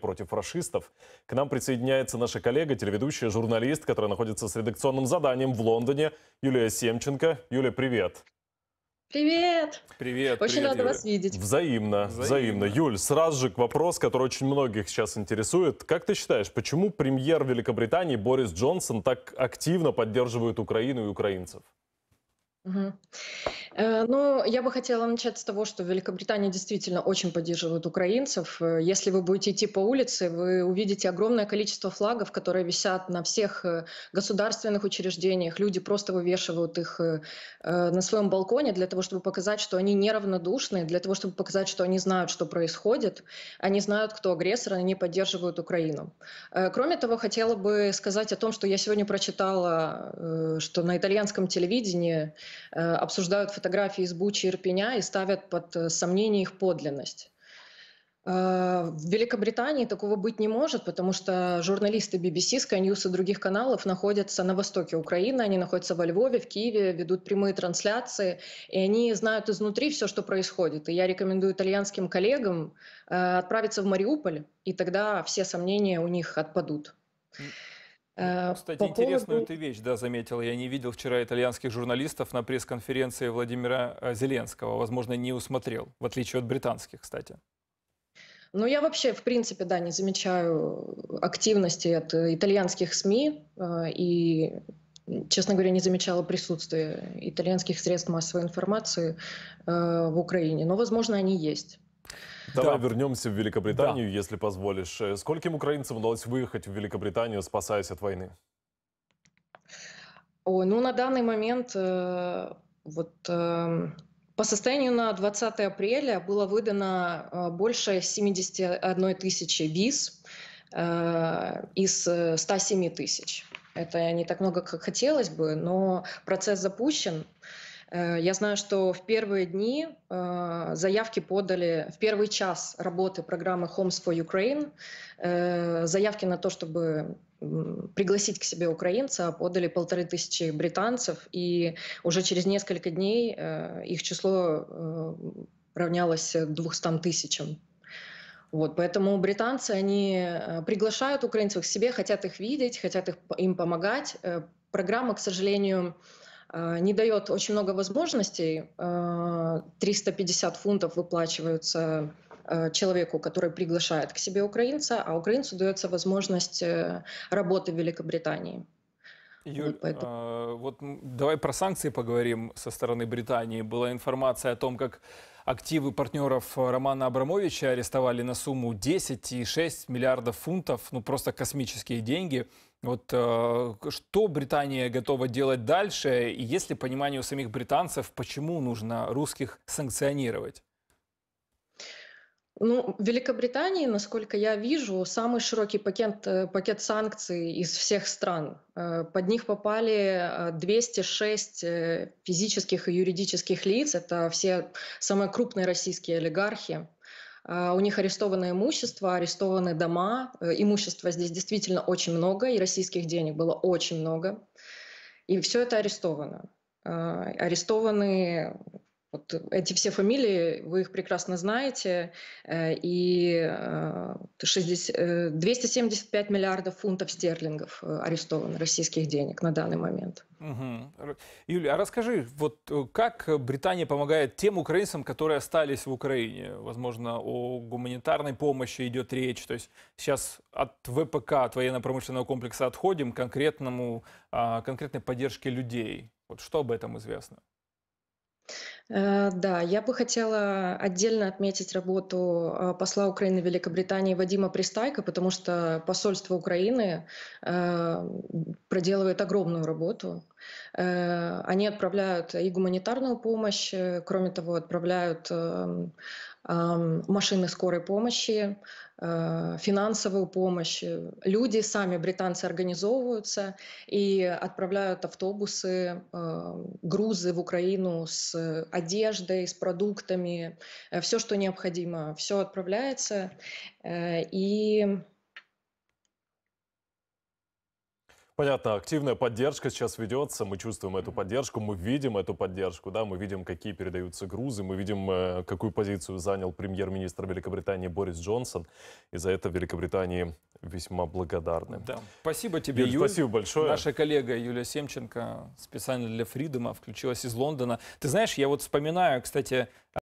против фашистов. К нам присоединяется наша коллега, телеведущая, журналист, которая находится с редакционным заданием в Лондоне, Юлия Семченко. Юлия, привет. Привет! Привет. Очень привет, рада Юля. вас видеть. Взаимно, взаимно, Взаимно. Юль, сразу же к вопрос, который очень многих сейчас интересует. Как ты считаешь, почему премьер Великобритании Борис Джонсон так активно поддерживает Украину и украинцев? Э, Ну, я бы хотела начать с того, что Великобритания действительно очень поддерживает украинцев. Э, Если вы будете идти по улице, вы увидите огромное количество флагов, которые висят на всех э, государственных учреждениях. Люди просто вывешивают их на своем балконе для того, чтобы показать, что они неравнодушны, для того, чтобы показать, что они знают, что происходит, они знают, кто агрессор, они поддерживают Украину. Кроме того, хотела бы сказать о том, что я сегодня прочитала, что на итальянском телевидении обсуждают фотографии из Бучи и Ирпеня и ставят под э, сомнение их подлинность. Э, В Великобритании такого быть не может, потому что журналисты BBC, Sky News и других каналов находятся на востоке Украины, они находятся во Львове, в Киеве, ведут прямые трансляции, и они знают изнутри все, что происходит. И я рекомендую итальянским коллегам э, отправиться в Мариуполь, и тогда все сомнения у них отпадут. Э, Кстати, по интересную поводу- ты вещь, да, заметил. Я не видел вчера итальянских журналистов на пресс-конференции Владимира э, Зеленского. Возможно, не усмотрел, в отличие от британских, кстати. Ну, я вообще, в принципе, да, не замечаю активности от итальянских СМИ э, и, честно говоря, не замечала присутствия итальянских средств массовой информации э, в Украине. Но, возможно, они есть. Давай Да. вернемся в Великобританию, если позволишь. Э, Скольким украинцам удалось выехать в Великобританию, спасаясь от войны? Ой, ну, на данный момент э, вот эм, по состоянию на 20 апреля было выдано э, больше 71 тысячи виз э, из э, 107 тысяч. Это не так много, как хотелось бы, но процесс запущен. Э, Я знаю, что в первые дни э, заявки подали, в первый час работы программы Homes for Ukraine, э, заявки на то, чтобы пригласить к себе украинца, подали полторы тысячи британцев, и уже через несколько дней э, их число э, равнялось 200 тысячам. Вот, поэтому британцы, они э, приглашают украинцев к себе, хотят их видеть, хотят их, им помогать. Э, Программа, к сожалению, э, не дает очень много возможностей. Э, 350 фунтов выплачиваются э, человеку, который приглашает к себе украинца, а украинцу дается возможность э, работы в Великобритании. Юль, Вот поэтому- э, вот давай про санкции поговорим со стороны Британии. Была информация о том, как активы партнеров э, Романа Абрамовича арестовали на сумму 10,6 миллиардов фунтов, ну просто космические деньги. Вот э, что Британия готова делать дальше? И есть ли понимание у самих британцев, почему нужно русских санкционировать? Ну, в Великобритании, насколько я вижу, самый широкий пакет, э, пакет санкций из всех стран. Э, Под них попали э, 206 э, физических и юридических лиц. Это все самые крупные российские олигархи. А, У них арестовано имущество, арестованы дома. Э, Имущества здесь действительно очень много, и российских денег было очень много. И все это арестовано. А, Арестованы вот эти все фамилии, вы их прекрасно знаете, э, и э, 60, э, 275 миллиардов фунтов стерлингов э, арестовано российских денег на данный момент. Р- Юлия, а расскажи, вот э, как Британия помогает тем украинцам, которые остались в Украине? Возможно, о гуманитарной помощи идет речь. То есть сейчас от ВПК, от военно-промышленного комплекса отходим к конкретному, а, конкретной поддержке людей. Вот что об этом известно? Э, Да, я бы хотела отдельно отметить работу э, посла Украины в Великобритании Вадима Пристайка, потому что посольство Украины э, проделывает огромную работу. Э, Они отправляют и гуманитарную помощь, э, кроме того, отправляют эм, эм, машины скорой помощи, э, финансовую помощь. Люди сами, британцы, организовываются и отправляют автобусы, э, грузы в Украину с одеждой, с продуктами, все, что необходимо, все отправляется. И Понятно, активная поддержка сейчас ведется, мы чувствуем эту поддержку, мы видим эту поддержку, да, мы видим, какие передаются грузы, мы видим, э, какую позицию занял премьер-министр Великобритании Борис Джонсон, и за это Великобритании весьма благодарны. Да. Спасибо тебе, Юль, Юль. спасибо большое. Наша коллега Юлия Семченко специально для Фридома включилась из Лондона. Ты знаешь, я вот вспоминаю, кстати,